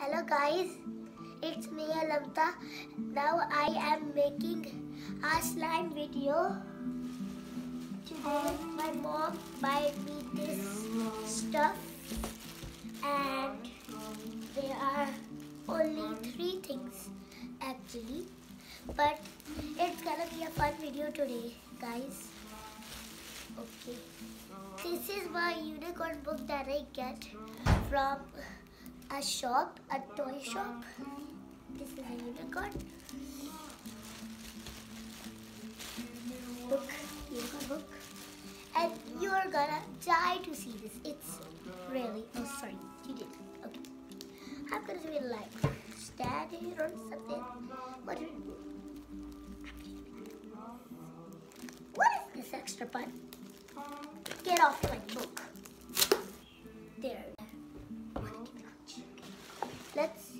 Hello guys, it's me Anamta. Now I am making a slime video. Today my mom bought me this stuff and there are only three things actually. But it's gonna be a fun video today guys. Okay. This is my unicorn book that I get from a shop, a toy shop. This is a unicorn. Book, unicorn book. And you're gonna die to see this. It's really, oh sorry, you did. Okay. I'm gonna do like standing or something. What, what is this extra button? Get off my book. There.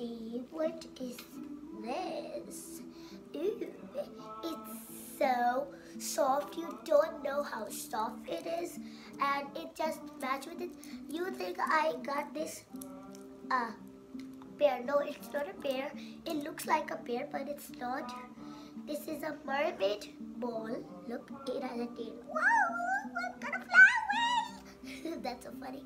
See, what is this? Ooh, it's so soft. You don't know how soft it is. And it just match with it. You think I got this uh, bear. No, it's not a bear. It looks like a bear, but it's not. This is a mermaid ball. Look, it has a tail. Wow, I'm gonna fly away. That's so funny.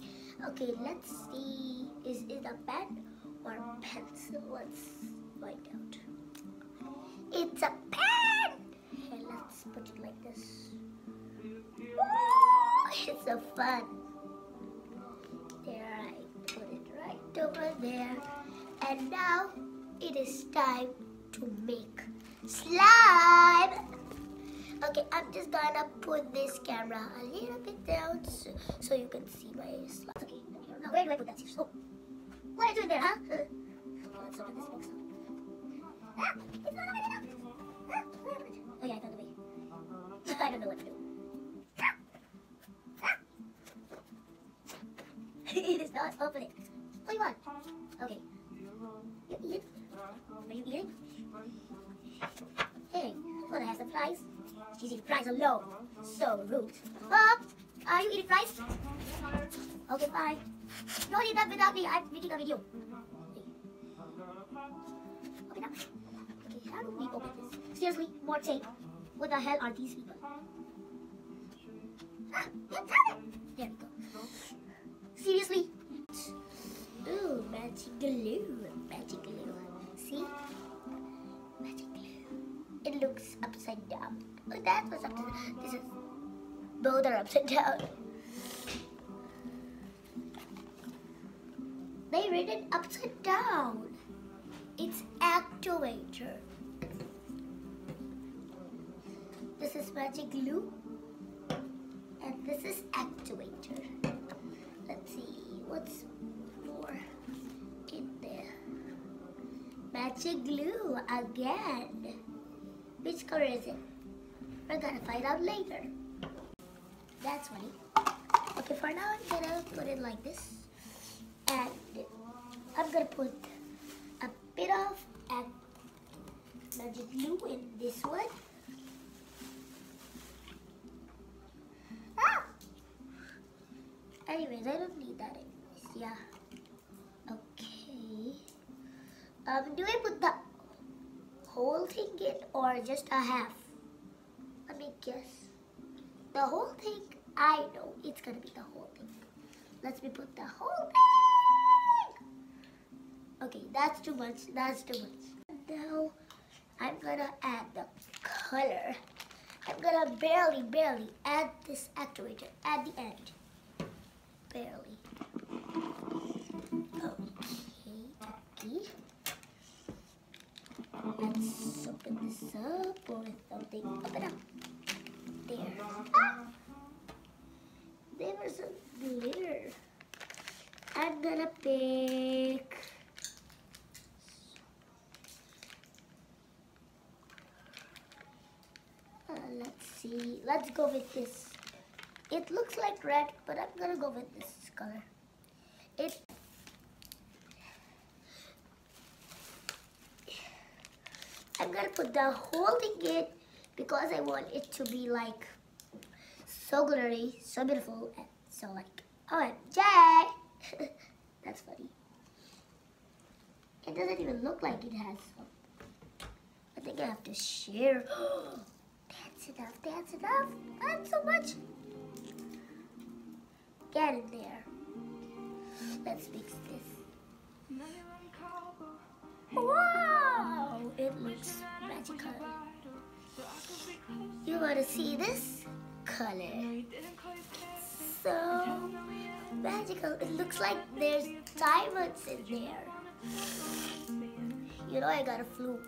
Okay, let's see. Is it a pen or pencil? Let's find out. It's a pen. Okay, let's put it like this. Woo, it's so fun. There, I put it right over there. And now it is time to make slime. Okay, I'm just gonna put this camera a little bit down so, so you can see my slime. Okay, where do I put that? Oh, what are you doing there, huh? Let's open this box. Ah. Ah? Oh yeah, I found the way. I don't know what to do. Ah, ah. it is not opening. What do you want? Okay. You eat? Are you eating? Hey, what has the flies? She's eating flies alone. So rude. Mom, are you eating flies? Okay, fine. Don't eat that without me. I'm making a video. Open up. Okay, how do we open this? Seriously, more tape. What the hell are these people? Ah. There we go. Seriously. Ooh, magic glue. Magic glue. See? Magic glue. It looks upside down. Oh, that was upside down. This is both are upside down. They read it upside down. It's actuator. This is magic glue. And this is actuator. Let's see what's more in there. Magic glue again. Which color is it? We're gonna find out later. That's funny. Okay, for now I'm gonna put it like this. I'm gonna put a bit of magic glue in this one. Ah! Anyways, I don't need that anyways. Yeah. Okay. Um, do I put the whole thing in or just a half? Let me guess. The whole thing, I know it's gonna be the whole thing. Let's me put the whole thing. Okay, that's too much. That's too much. Now I'm gonna add the color. I'm gonna barely, barely add this actuator at the end. Barely. Okay, okay. Let's open this up or something. Open up. There. Ah! There was some glitter. I'm gonna pick. Uh, let's see. Let's go with this. It looks like red, but I'm gonna go with this color. It. I'm gonna put the whole thing in because I want it to be like so glittery, so beautiful, and so like OMG. That's funny. It doesn't even look like it has. I think I have to share. Oh, that's enough, that's enough. Not so much. Get in there. Let's mix this. Wow! It looks magical. You want to see this color? So magical. It looks like there's diamonds in there. You know I got a flu.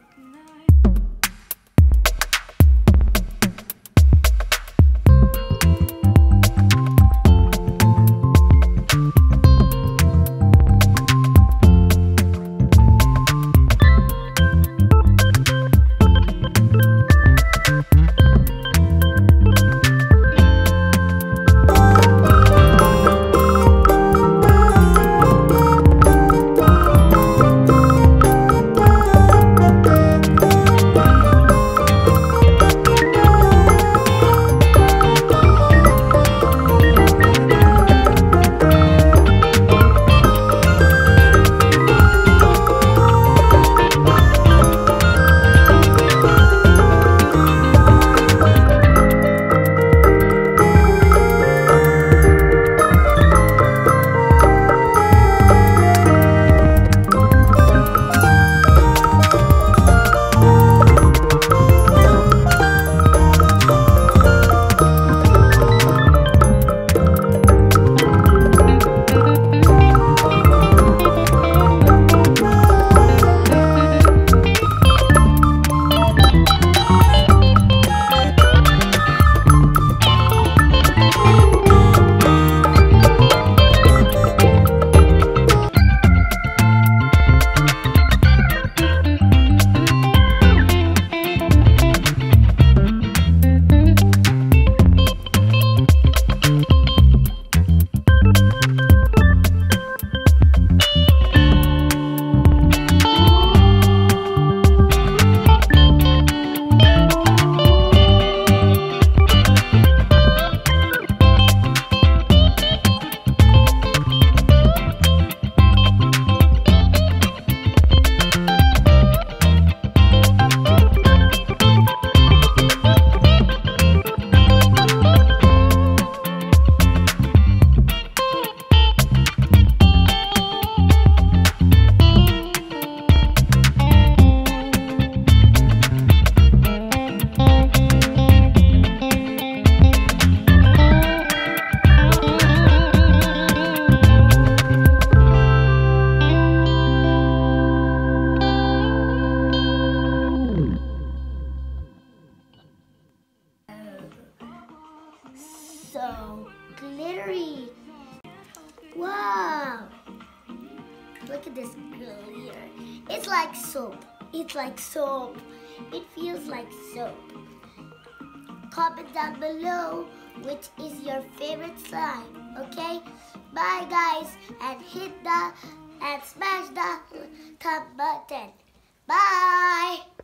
It's like soap. It feels like soap. Comment down below which is your favorite slime. Okay? Bye guys and hit the and smash the thumb button. Bye.